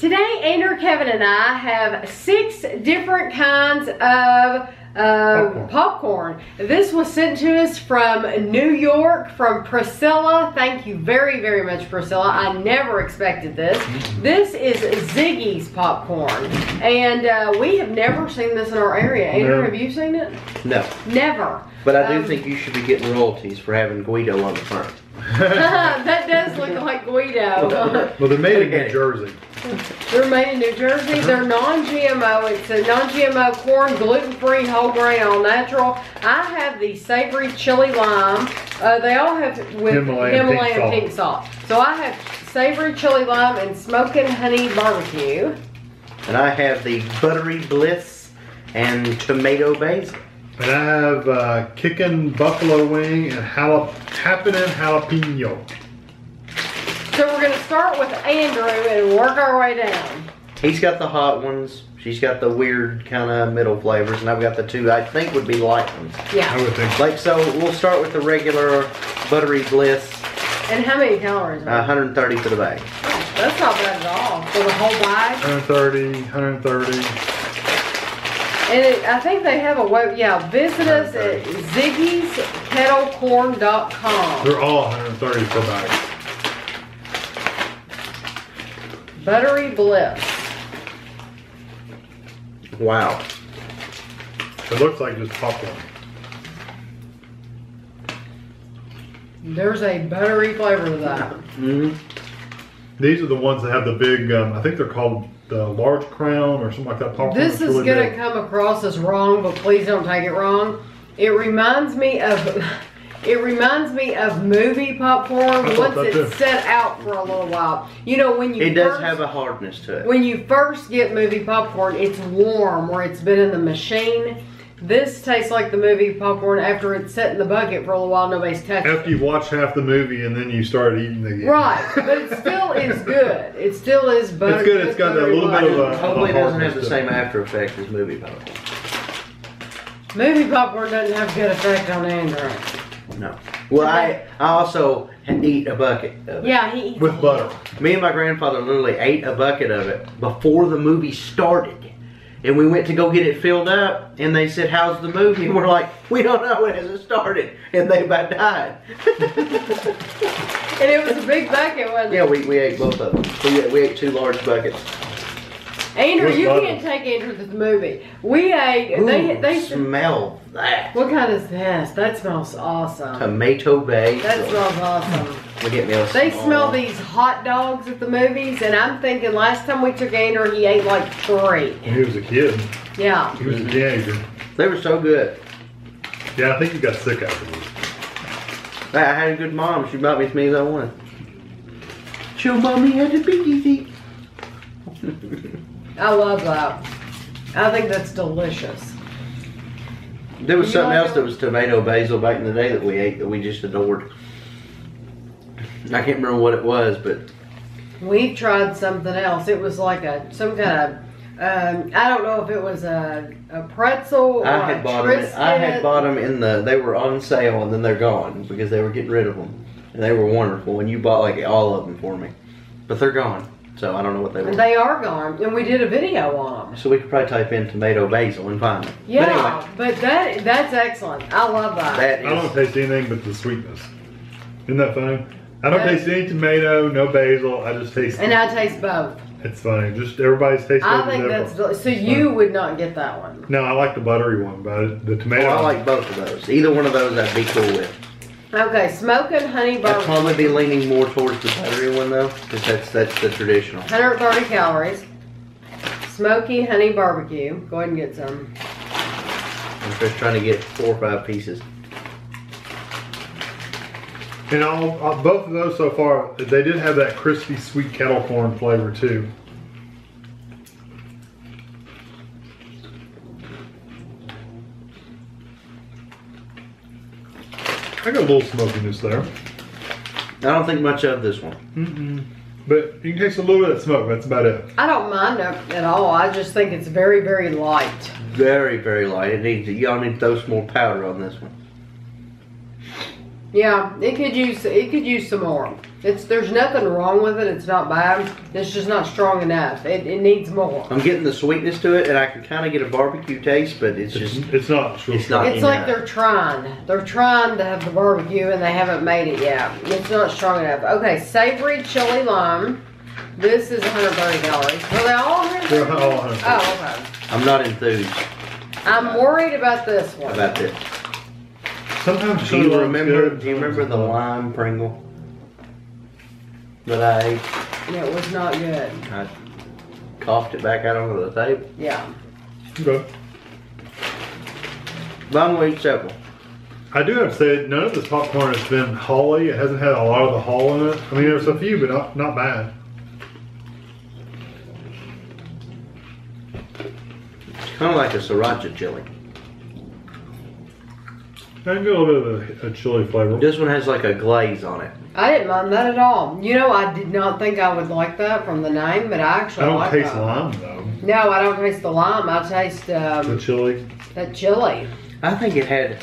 Today, Andrew, Kevin, and I have six different kinds of uh, Popcorn. popcorn. This was sent to us from New York, from Priscilla. Thank you very, very much, Priscilla. I never expected this. This is Ziggy's popcorn, and uh, we have never seen this in our area. Andrew, No. have you seen it? No, Never. but I do Um, think you should be getting royalties for having Guido on the front. that does look like Guido. Well, they're made in New Jersey. They're made in New Jersey. They're non-GMO. It's a non-GMO corn, gluten-free, whole grain, all natural. I have the savory chili lime. Uh, they all have with Himalayan Himalayan, pink pink, salt. So I have savory chili lime and smoking honey barbecue. And I have the buttery bliss and tomato basil. And I have uh, kicking buffalo wing and jalap- happening jalapeno. So we're gonna start with Andrew and work our way down. He's got the hot ones. She's got the weird kind of middle flavors, and I've got the two I think would be light ones. I Yeah. would think. Like so, we'll start with the regular buttery bliss, And how many calories? uh, Are 130 for the bag. That's not bad at all for the whole bag. 130, 130. And it, I think they have a web. Yeah, visit us at ziggy'skettlecorn.com. They're all 130 per bag. Buttery bliss. Wow. It looks like just popcorn. There's a buttery flavor to that. hmm These are the ones that have the big, um, I think they're called the large crown or something like that popcorn. This is really gonna come across as wrong, but please don't take it wrong. It reminds me of. It reminds me of movie popcorn once it's set out for a little while. You know when you It does first- have a hardness to it. when you first get movie popcorn, it's warm where it's been in the machine. This tastes like the movie popcorn after it's set in the bucket for a little while. Nobody's touched it. After you've watched half the movie and then you start eating again. Right, but it still is good. It still is butter. It's good, it's got that little bit of a- Hopefully, it doesn't have the to same after effect as movie popcorn. Movie popcorn doesn't have a good effect on Andrew. No. Well, I I also eat a bucket of it. Yeah, he eats With butter. Me and my grandfather literally ate a bucket of it before the movie started. And we went to go get it filled up, and they said, How's the movie? And we're like, We don't know, it hasn't started. And they about died. And it was a big bucket, wasn't it? yeah, we, we ate both of them. We, we ate two large buckets. Andrew, With you butter. can't take Andrew to the movie. We uh, ate. Ooh, they they. smell that. What kind is this? That smells awesome. Tomato basil. That smells awesome. We get me a They small- smell these hot dogs at the movies, and I'm thinking last time we took Andrew, he ate like three. When he was a kid. Yeah. He was a teenager. They were so good. Yeah, I think he got sick afterwards. I I had a good mom. She bought me as many as I wanted. Show mommy how to be easy. I love that. I think that's delicious. There was You something like else that was tomato basil back in the day that we ate that we just adored. I can't remember what it was, but We tried something else. It was like a some kind of um, I don't know if it was a, a pretzel or I a had bought them. I had Triscuit. bought them in the. They were on sale and then they're gone because they were getting rid of them, and they were wonderful. And you bought like all of them for me, but they're gone. So I don't know what they were. They are gone, and we did a video on them. so we could probably type in tomato basil and find them. Yeah, But anyway, but that that's excellent. I love that. that I don't taste anything but the sweetness. Isn't that funny? I don't Yeah. taste any tomato, no basil. I just taste. and I taste both. it's funny. Just everybody's taste. I think different. that's del- so. You would not get that one. No, I like the buttery one, but the Oh, tomato. I like both of those. Either one of those, I'd be cool with. Okay, smoking honey barbecue. I'd barbecue. probably be leaning more towards the buttery one though, because that's that's the traditional. 130 calories. Smoky honey barbecue. Go ahead and get some. I'm just trying to get four or five pieces. And all, all- uh, both of those so far, they did have that crispy sweet kettle corn flavor too. I got a little smokiness there. I don't think much of this one. Mm-mm. But you can taste a little bit of smoke. That's about it. I don't mind it at all. I just think it's very, very light. Very, very light. It needs y'all need to throw some more powder on this one. Yeah, it could use it could use some more. It's there's nothing wrong with it. It's not bad. It's just not strong enough. It, it needs more. I'm getting the sweetness to it, and I can kind of get a barbecue taste, but it's It's, just it's not. It's not- It's like enough. they're trying. They're trying to have the barbecue and they haven't made it yet. It's not strong enough. Okay, savory chili lime. This is $130. Are they all 130 They're all 130. Oh, okay. I'm not enthused I'm worried about this one. about this. Sometimes Do you remember? good, Do you remember the lime Pringle that I ate? It was not good. I coughed it back out onto the table. Yeah. Okay. But I'm gonna several. I do have to say, none of this popcorn has been holly. It hasn't had a lot of the hull in it. I mean, there's a few, but not, not bad. It's kind of like a sriracha chili. I get a little bit of a, a chili flavor. This one has like a glaze on it. I didn't mind that at all. You know, I did not think I would like that from the name, but I actually I don't like taste that. lime though. No, I don't taste the lime. I taste The um, chili. that chili. I think it had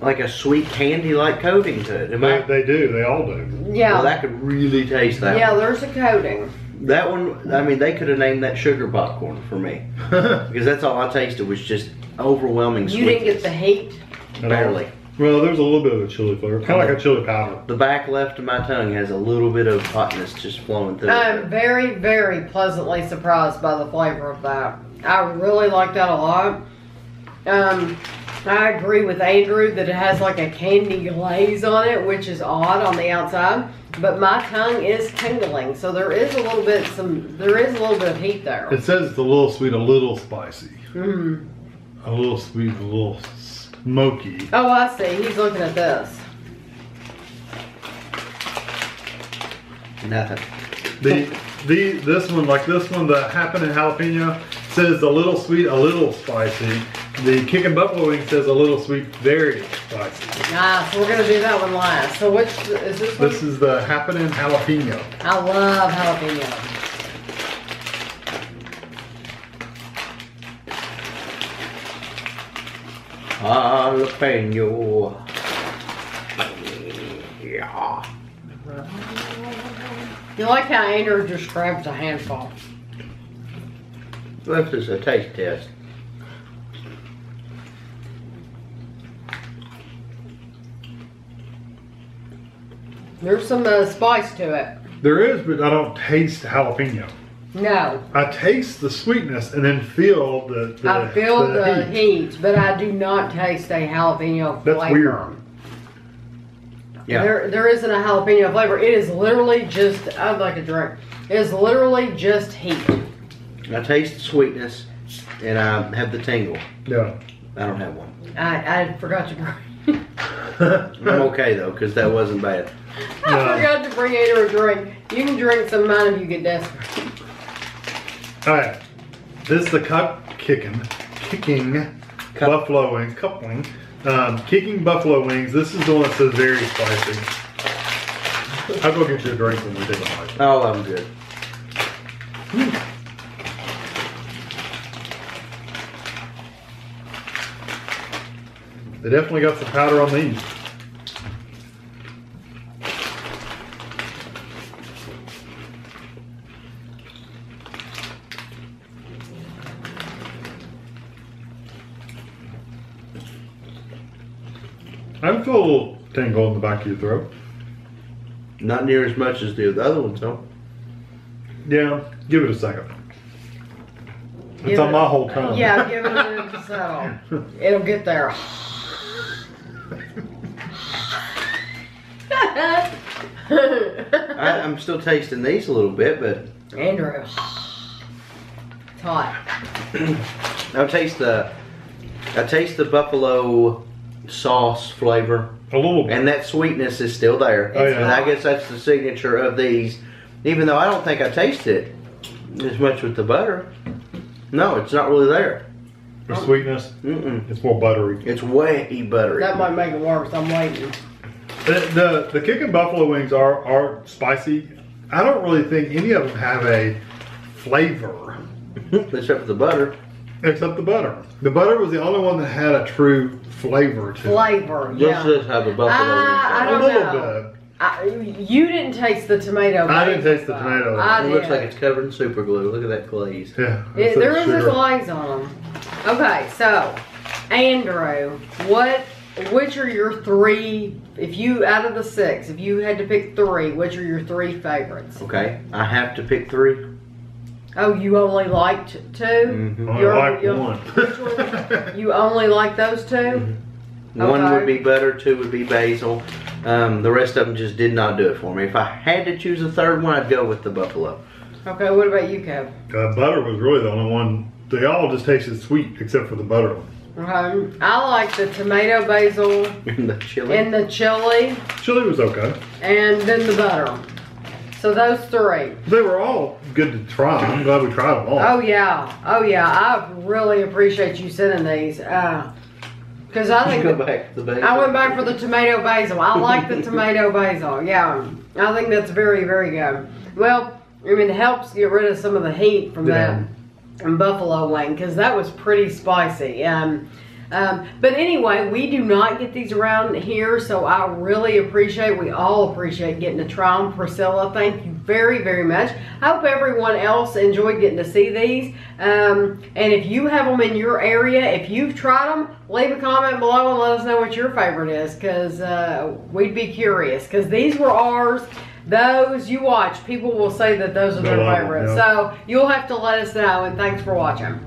like a sweet candy-like coating to it. Am They, I? they do. They all do. Yeah. Well, that could really taste that. yeah, one. there's a coating. That one. I mean, they could have named that sugar popcorn for me because that's all I tasted was just overwhelming sweet. You didn't get the heat. Barely. Well, there's a little bit of a chili flavor, kind of like a chili powder. The back left of my tongue has a little bit of hotness just flowing through I'm it. very, very pleasantly surprised by the flavor of that. I really like that a lot. Um, I agree with Andrew that it has like a candy glaze on it, which is odd on the outside. But my tongue is tingling, so there is a little bit some there is a little bit of heat there. It says it's a little sweet, a little spicy, Mm. a little sweet, a little smoky. Oh, I see. He's looking at this. Nothing. The the this one, like this one, the Happenin' Jalapeno says a little sweet, a little spicy. The Kickin' Buffalo Wing says a little sweet, very spicy. Ah, so we're gonna do that one last. So which is this one? This is the Happenin' Jalapeno. I love jalapeno. Jalapeno. Yeah. You like how Andrew just grabs a handful. This is a taste test. There's some uh, spice to it. There is, but I don't taste jalapeno. No, I taste the sweetness and then feel the. the I feel the, heat. heat. but I do not taste a jalapeno flavor. That's flavor. weird. Yeah. There, there isn't a jalapeno flavor. It is literally just. I'd like a drink. It is literally just heat. I taste the sweetness and I have the tingle. Yeah. I don't have one. I, I forgot to bring. I'm okay though because that wasn't bad. I No. forgot to bring Andrew a drink. You can drink some of mine if you get desperate. All right. This is the cup kicking, kicking Cup. buffalo wings, cup wing. Um, kicking buffalo wings. This is the one that says very spicy. I'll go get you a drink when we take a bite. Oh, I'm good. They definitely got some powder on these. I feel a little tingle in the back of your throat. Not near as much as the other ones though. Yeah, give it a second. It's Give on it- my whole tongue. Yeah, give it a minute to settle. It'll get there. I, I'm still tasting these a little bit, but Andrew. It's hot. I taste the I taste the buffalo sauce flavor, A little bit. and that sweetness is still there. Oh, yeah. And I guess that's the signature of these. Even though I don't think I taste it as much with the butter. No, it's not really there. For sweetness, Mm-mm. it's more buttery. It's way buttery. That might make it worse. I'm waiting. The the, the kicking buffalo wings are are spicy. I don't really think any of them have a flavor. Except for the butter. Except the butter. The butter was the only one that had a true flavor to it. Flavor. This Yeah. does have a buffalo. Ah, I A don't little know. bit. I, you didn't taste the tomato. I didn't taste the tomato. I it did. looks like it's covered in super glue. Look at that glaze. Yeah. It, there is sugar. a glaze on them. Okay, so Andrew, what? Which are your three? If you out of the six, if you had to pick three, which are your three favorites? Okay, I have to pick three. Oh, you only liked 2 Mhm. I You're- like you're- one. which one? You only like those 2 Mm-hmm. One Okay. would be butter, two would be basil. Um, the rest of them just did not do it for me. If I had to choose a third one, I'd go with the buffalo. Okay, what about you, Kev? Uh, butter was really the only one. They all just tasted sweet except for the butter one. Okay, I like the tomato basil And the chili. and the chili, Chili was okay. and then the butter. So those three. They were all good to try. I'm glad we tried them all. Oh yeah, oh yeah. I really appreciate you sending these. Uh, Cause I think you go back to the basil? I went back for the tomato basil. I like the tomato basil. Yeah, I think that's very very good. Well, I mean, it helps get rid of some of the heat from Yeah. that buffalo wing because that was pretty spicy. Um, um, but anyway, we do not get these around here, so I really appreciate. We all appreciate getting to try them. Priscilla, thank you very very much. I hope everyone else enjoyed getting to see these. Um, and if you have them in your area, if you've tried them, leave a comment below and let us know what your favorite is, because uh, we'd be curious. Because these were ours. Those you watch, people will say that those are their They love 'em, favorites. So you'll have to let us know. And thanks for watching.